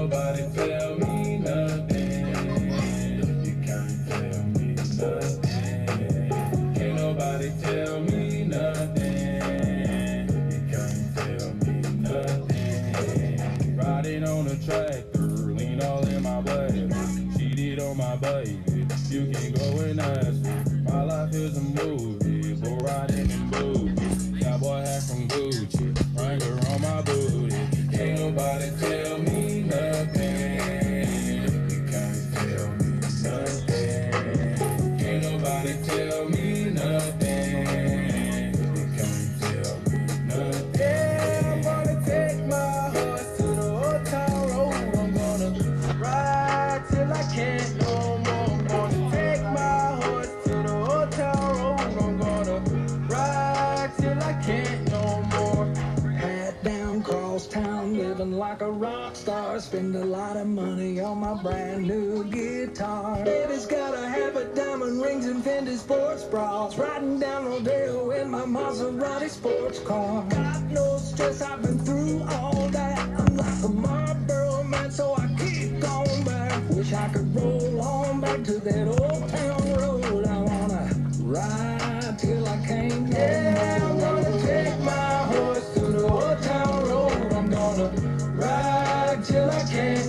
Nobody tell me nothing. You can't tell me nothing. Can't nobody tell me nothing. You can't tell me nothing. Riding on a tractor, lean all in my. Cheated on my baby. You can go and ask her. My life is a movie, bull riding in booty. Cowboy hat from Gucci, Wrangler on my booty. Can't nobody tell living like a rock star. Spend a lot of money on my brand new guitar. Baby's got a habit, diamond rings and Fendi sports bras. Riding down Rodeo in my Maserati sports car. Got no stress, I've been through all that. I'm like a Marlboro man, so I keep going back. Wish I could roll on back to that old Right till I can't.